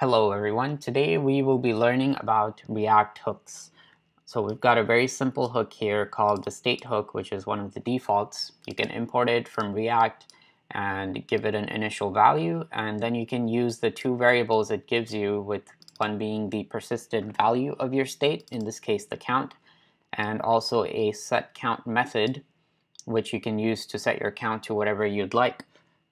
Hello everyone, today we will be learning about React hooks. So we've got a very simple hook here called the state hook, which is one of the defaults. You can import it from React and give it an initial value, and then you can use the two variables it gives you with one being the persisted value of your state, in this case the count, and also a set count method, which you can use to set your count to whatever you'd like.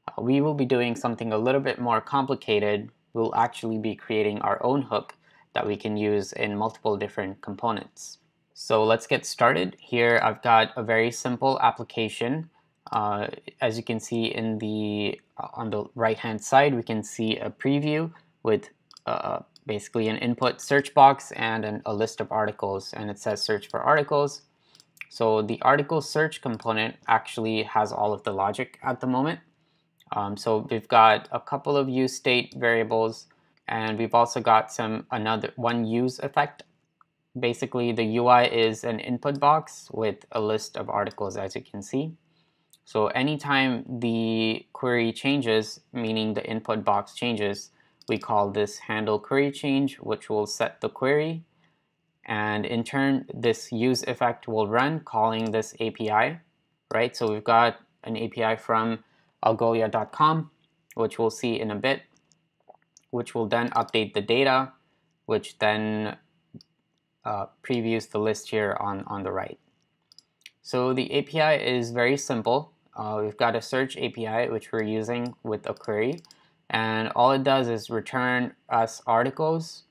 Uh, we will be doing something a little bit more complicated. We'll actually be creating our own hook that we can use in multiple different components. So let's get started. Here I've got a very simple application. Uh, as you can see in the uh, on the right hand side, we can see a preview with uh, basically an input search box and an, a list of articles and it says search for articles. So the article search component actually has all of the logic at the moment. Um, so we've got a couple of use state variables and we've also got some another one use effect. Basically the UI is an input box with a list of articles as you can see. So anytime the query changes, meaning the input box changes, we call this handle query change, which will set the query. And in turn, this use effect will run calling this API, right? So we've got an API from algolia.com, which we'll see in a bit, which will then update the data, which then uh, previews the list here on, on the right. So the API is very simple. Uh, we've got a search API, which we're using with a query. And all it does is return us articles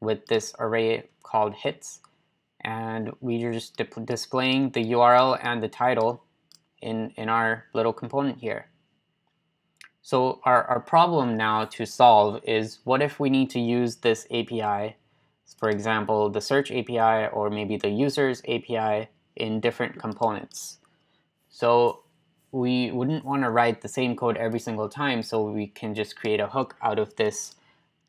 with this array called hits. And we're just displaying the URL and the title in, in our little component here. So our, our problem now to solve is what if we need to use this API, for example, the search API or maybe the users API in different components. So we wouldn't want to write the same code every single time, so we can just create a hook out of this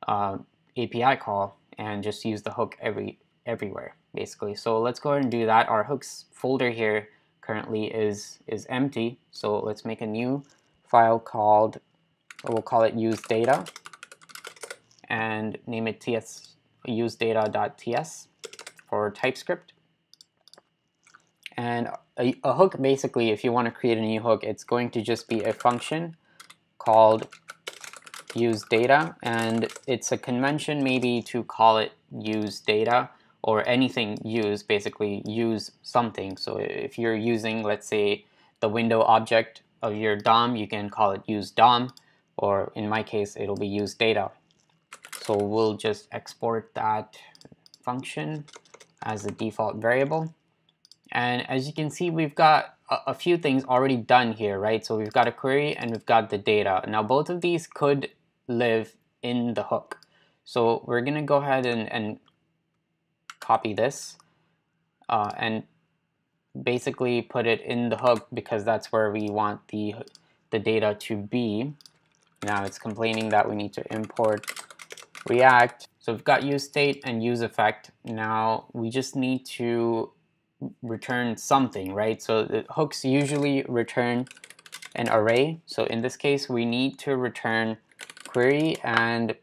uh, API call and just use the hook every everywhere, basically. So let's go ahead and do that. Our hooks folder here currently is is empty, so let's make a new file called, we'll call it use data, and name it ts use data.ts for TypeScript. And a, a hook, basically, if you want to create a new hook, it's going to just be a function called use data, and it's a convention maybe to call it use data or anything use, basically use something. So if you're using, let's say, the window object of your DOM, you can call it use DOM, or in my case, it'll be use data. So we'll just export that function as a default variable. And as you can see, we've got a, a, few things already done here, right? So we've got a query and we've got the data. Now both of these could live in the hook. So we're gonna go ahead and, and copy this uh, and basically put it in the hook because that's where we want the, the data to be. Now it's complaining that we need to import React. So we've got use state and use effect. Now we just need to return something, right? So the hooks usually return an array. So in this case, we need to return query and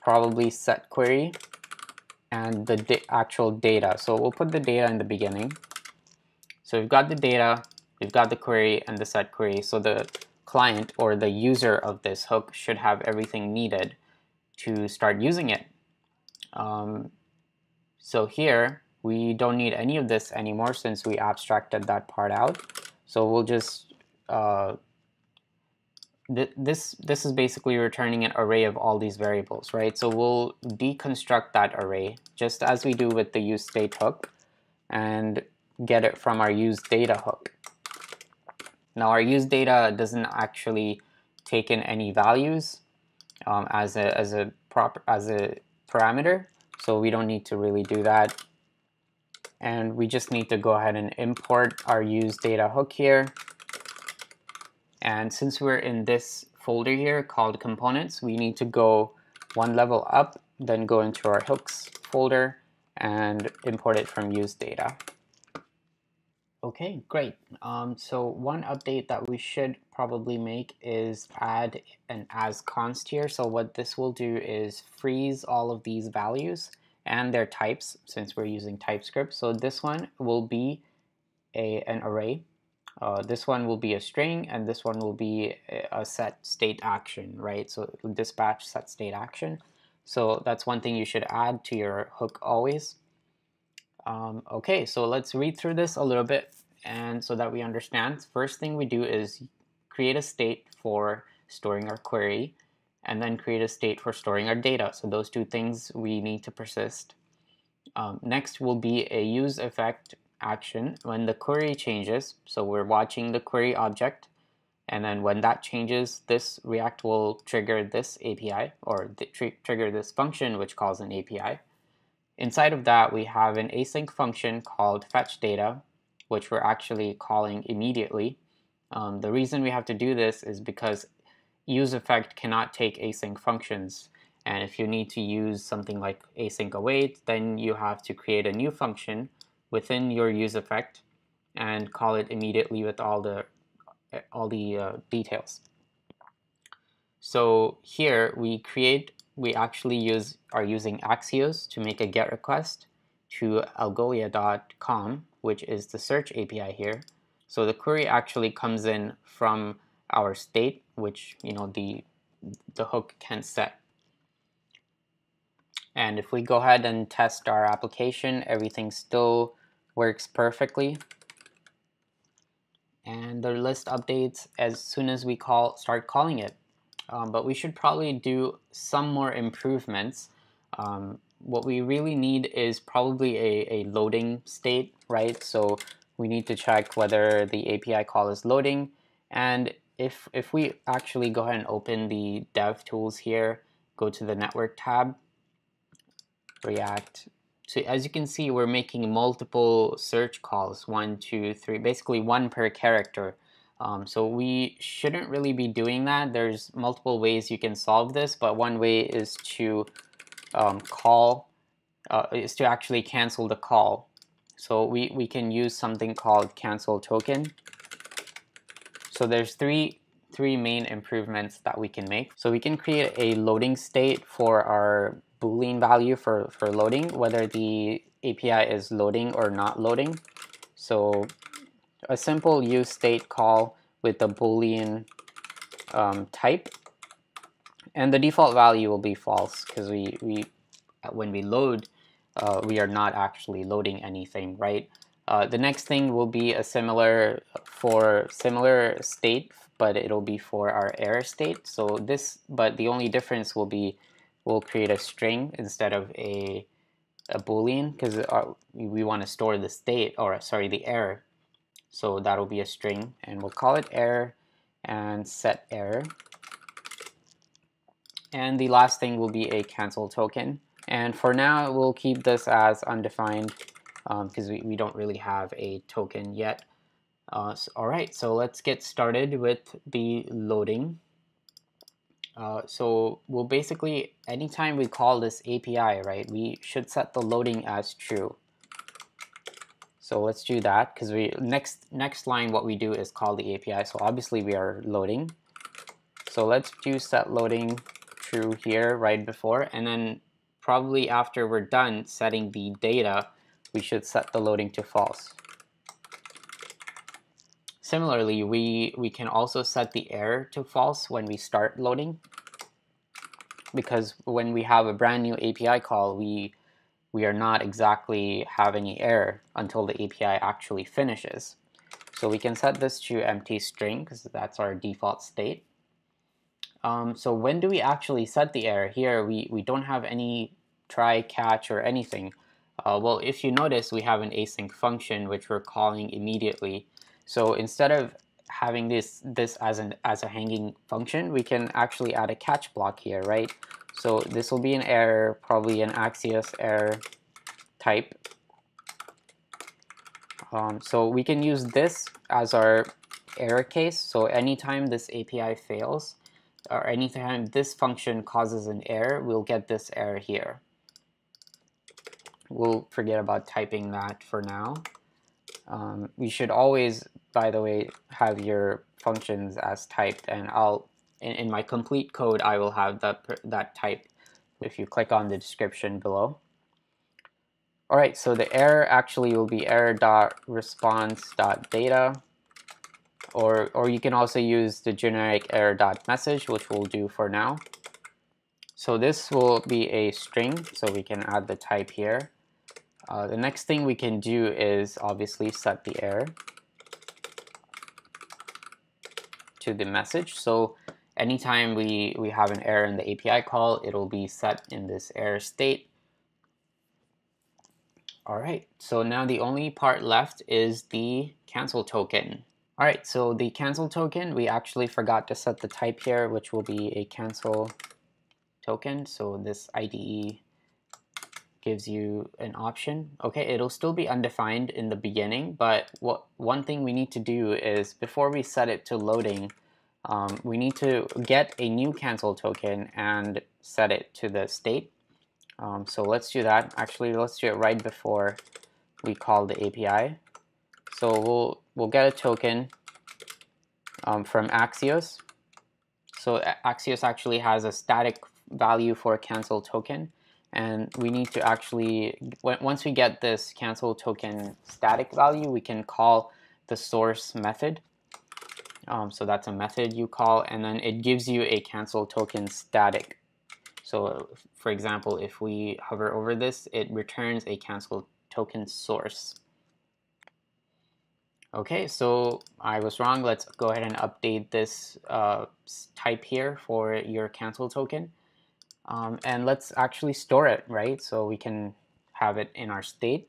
probably set query and the actual data. So we'll put the data in the beginning. So we've got the data, we've got the query and the set query. So the client or the user of this hook should have everything needed to start using it. Um, so here, we don't need any of this anymore since we abstracted that part out. So we'll just, uh, th this, this is basically returning an array of all these variables, right? So we'll deconstruct that array just as we do with the use state hook and get it from our use data hook. Now our use data doesn't actually take in any values um, as a as a prop as a parameter, so we don't need to really do that and we just need to go ahead and import our use data hook here. And since we're in this folder here called components, we need to go one level up, then go into our hooks folder and import it from use data. Okay, great. Um, so one update that we should probably make is add an as const here. So what this will do is freeze all of these values and their types since we're using TypeScript. So this one will be a, an array. Uh, this one will be a string and this one will be a set state action, right? So dispatch set state action. So that's one thing you should add to your hook always. Um, okay, so let's read through this a little bit and so that we understand. First thing we do is create a state for storing our query and then create a state for storing our data. So those two things we need to persist. Um, next will be a use effect action when the query changes. So we're watching the query object and then when that changes, this React will trigger this API or tr trigger this function which calls an API. Inside of that, we have an async function called fetch data, which we're actually calling immediately. Um, the reason we have to do this is because useEffect cannot take async functions. And if you need to use something like async await, then you have to create a new function within your useEffect and call it immediately with all the all the uh, details. So here we create we actually use are using Axios to make a GET request to algolia.com, which is the search API here. So the query actually comes in from our state, which you know the the hook can set. And if we go ahead and test our application, everything still works perfectly. And the list updates as soon as we call start calling it um, but we should probably do some more improvements. Um, what we really need is probably a, a loading state, right? So we need to check whether the API call is loading. And if, if we actually go ahead and open the dev tools here, go to the network tab, React. So as you can see, we're making multiple search calls, one, two, three, basically one per character. Um, so we shouldn't really be doing that. There's multiple ways you can solve this, but one way is to um, call, uh, is to actually cancel the call. So we, we can use something called cancel token. So there's three, three main improvements that we can make. So we can create a loading state for our Boolean value for, for loading, whether the API is loading or not loading. So a simple use state call with the boolean um, type and the default value will be false because we, we when we load uh, we are not actually loading anything right? Uh, the next thing will be a similar for similar state but it'll be for our error state. So this but the only difference will be we'll create a string instead of a a boolean because we want to store the state or sorry the error. So that'll be a string and we'll call it error and set error. And the last thing will be a cancel token. And for now, we'll keep this as undefined because um, we, we don't really have a token yet. Uh, so, all right, so let's get started with the loading. Uh, so we'll basically, anytime we call this API, right, we should set the loading as true. So let's do that because we next next line what we do is call the API. So obviously we are loading. So let's do set loading true here right before and then probably after we're done setting the data we should set the loading to false. Similarly, we, we can also set the error to false when we start loading because when we have a brand new API call, we we are not exactly having any error until the API actually finishes. So we can set this to empty string because that's our default state. Um, so when do we actually set the error? Here we, we don't have any try, catch, or anything. Uh, well, if you notice, we have an async function which we're calling immediately. So instead of having this this as an as a hanging function, we can actually add a catch block here, right? So this will be an error, probably an Axios error type. Um, so we can use this as our error case. So anytime this API fails, or anytime this function causes an error, we'll get this error here. We'll forget about typing that for now. Um, you should always, by the way, have your functions as typed, and I'll in, in my complete code I will have that that type if you click on the description below. All right, so the error actually will be error.response.data, or, or you can also use the generic error.message, which we'll do for now. So this will be a string, so we can add the type here. Uh, the next thing we can do is obviously set the error to the message. So anytime we, we have an error in the API call, it'll be set in this error state. All right, so now the only part left is the cancel token. All right, so the cancel token, we actually forgot to set the type here, which will be a cancel token. So this IDE gives you an option. Okay, it'll still be undefined in the beginning, but what one thing we need to do is before we set it to loading, um, we need to get a new cancel token and set it to the state. Um, so let's do that. Actually, let's do it right before we call the API. So we'll we'll get a token um, from Axios. So Axios actually has a static value for a cancel token, and we need to actually once we get this cancel token static value, we can call the source method. Um, so that's a method you call, and then it gives you a cancel token static. So for example, if we hover over this, it returns a cancel token source. Okay, so I was wrong. Let's go ahead and update this uh, type here for your cancel token. Um, and let's actually store it, right? So we can have it in our state.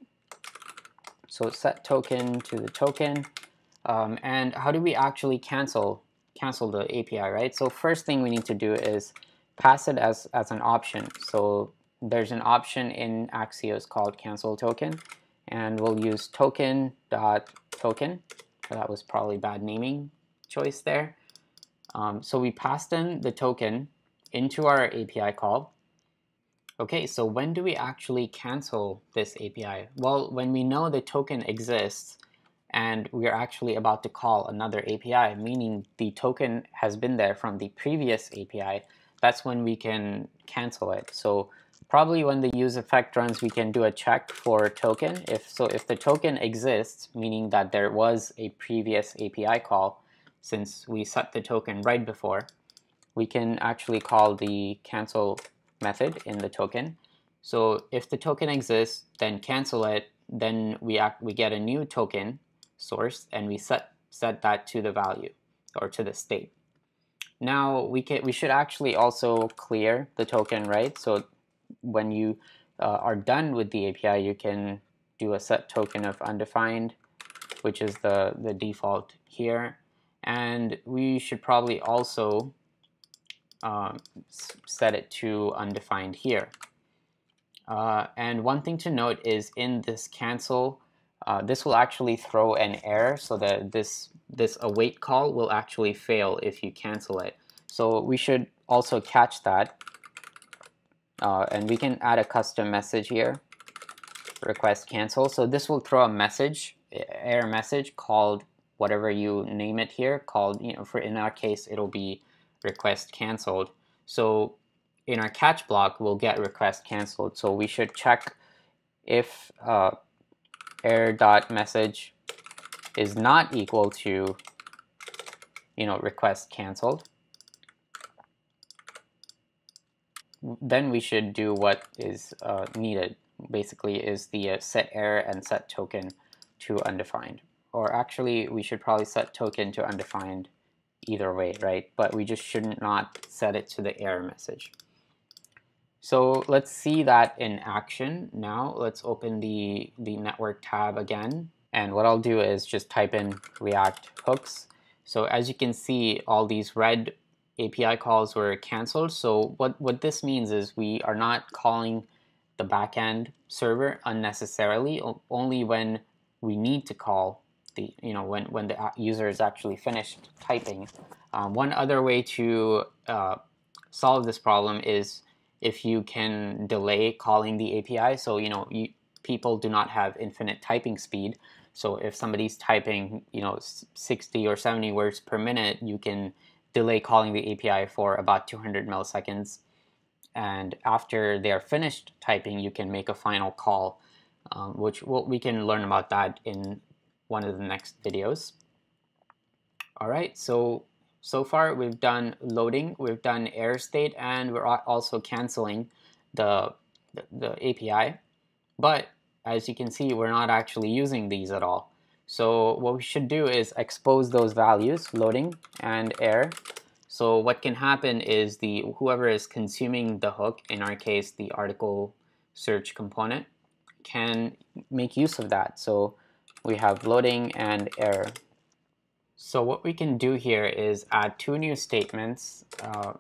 So set token to the token. Um, and how do we actually cancel cancel the API, right? So first thing we need to do is pass it as, as an option. So there's an option in Axios called cancel token, and we'll use token dot token. So that was probably bad naming choice there. Um, so we passed in the token into our API call. Okay, so when do we actually cancel this API? Well, when we know the token exists and we are actually about to call another API, meaning the token has been there from the previous API, that's when we can cancel it. So probably when the use effect runs, we can do a check for token. If So if the token exists, meaning that there was a previous API call, since we set the token right before, we can actually call the cancel method in the token. So if the token exists, then cancel it, then we, act, we get a new token source and we set, set that to the value or to the state. Now we can we should actually also clear the token, right? So when you uh, are done with the API, you can do a set token of undefined, which is the, the default here. And we should probably also um, set it to undefined here. Uh, and one thing to note is in this cancel, uh, this will actually throw an error so that this this await call will actually fail if you cancel it. So we should also catch that. Uh, and we can add a custom message here, request cancel. So this will throw a message, error message called whatever you name it here, called, you know, for in our case, it'll be request canceled. So in our catch block, we'll get request canceled. So we should check if uh, error dot message is not equal to you know request canceled then we should do what is uh, needed basically is the uh, set error and set token to undefined or actually we should probably set token to undefined either way right but we just should not not set it to the error message so let's see that in action now. Let's open the, the network tab again. And what I'll do is just type in React hooks. So as you can see, all these red API calls were canceled. So what, what this means is we are not calling the backend server unnecessarily, only when we need to call the, you know, when, when the user is actually finished typing. Um, one other way to uh, solve this problem is if you can delay calling the API. So, you know, you, people do not have infinite typing speed. So if somebody's typing, you know, 60 or 70 words per minute, you can delay calling the API for about 200 milliseconds. And after they're finished typing, you can make a final call, um, which we'll, we can learn about that in one of the next videos. All right, so so far we've done loading, we've done error state, and we're also canceling the, the, the API. But as you can see, we're not actually using these at all. So what we should do is expose those values, loading and error. So what can happen is the whoever is consuming the hook, in our case the article search component, can make use of that. So we have loading and error. So what we can do here is add two new statements, uh,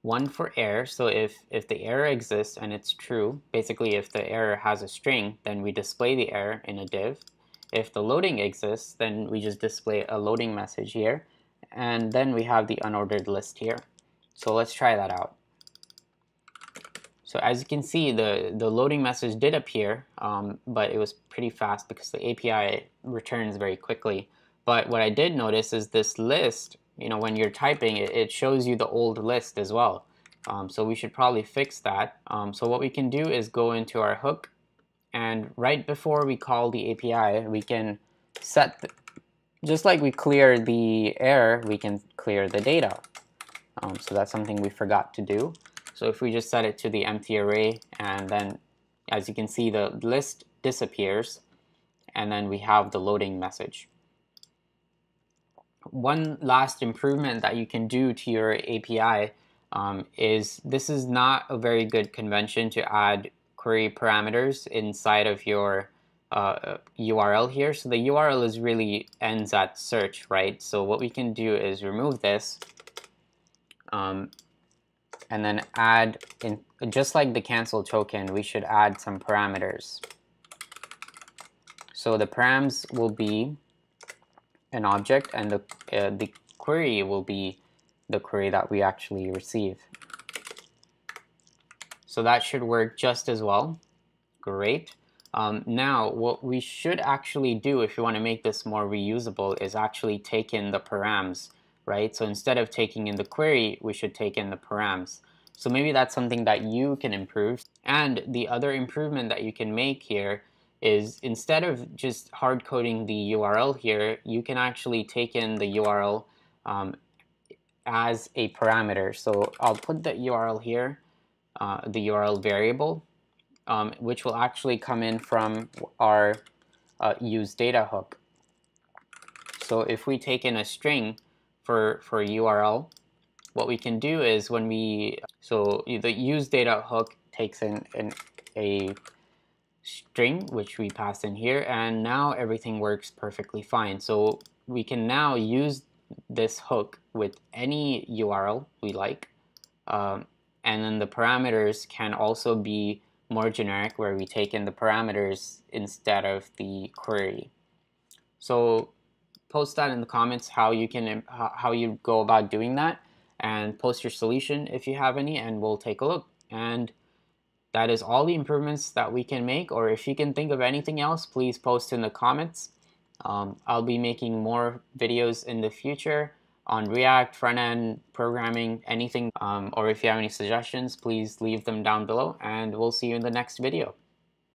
one for error. So if, if the error exists and it's true, basically if the error has a string, then we display the error in a div. If the loading exists, then we just display a loading message here. And then we have the unordered list here. So let's try that out. So as you can see, the, the loading message did appear, um, but it was pretty fast because the API returns very quickly. But what I did notice is this list, you know, when you're typing, it, it shows you the old list as well. Um, so we should probably fix that. Um, so what we can do is go into our hook, and right before we call the API, we can set, the, just like we clear the error, we can clear the data. Um, so that's something we forgot to do. So if we just set it to the empty array and then as you can see the list disappears and then we have the loading message. One last improvement that you can do to your API um, is this is not a very good convention to add query parameters inside of your uh, URL here. So the URL is really ends at search, right? So what we can do is remove this um, and then add, in just like the cancel token, we should add some parameters. So the params will be an object and the, uh, the query will be the query that we actually receive. So that should work just as well. Great. Um, now, what we should actually do if you want to make this more reusable is actually take in the params right? So instead of taking in the query, we should take in the params. So maybe that's something that you can improve. And the other improvement that you can make here is instead of just hard coding the URL here, you can actually take in the URL um, as a parameter. So I'll put the URL here, uh, the URL variable, um, which will actually come in from our uh, use data hook. So if we take in a string, for, for URL, what we can do is when we, so the use data hook takes in, in a string, which we pass in here, and now everything works perfectly fine. So we can now use this hook with any URL we like. Um, and then the parameters can also be more generic where we take in the parameters instead of the query. So post that in the comments how you can how you go about doing that and post your solution if you have any and we'll take a look. And that is all the improvements that we can make or if you can think of anything else please post in the comments. Um, I'll be making more videos in the future on React, front-end programming, anything, um, or if you have any suggestions, please leave them down below, and we'll see you in the next video.